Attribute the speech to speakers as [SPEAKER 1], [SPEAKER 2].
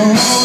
[SPEAKER 1] Oh.